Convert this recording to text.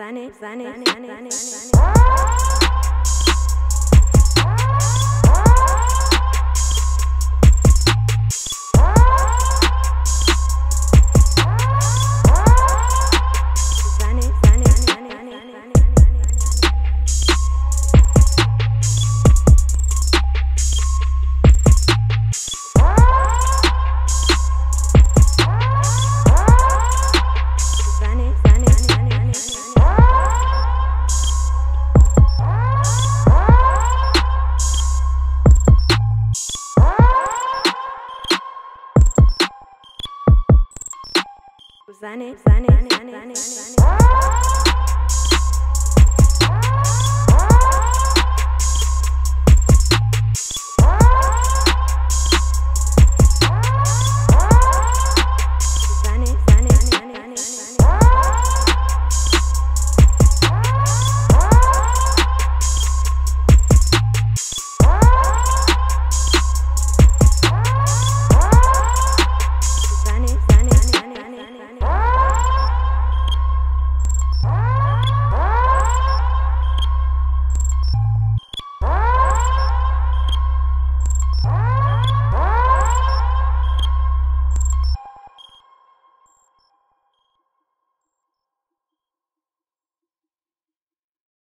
Zane, Zane, Zane, Zane. Zane, Zane, Zane, Zane, Zane.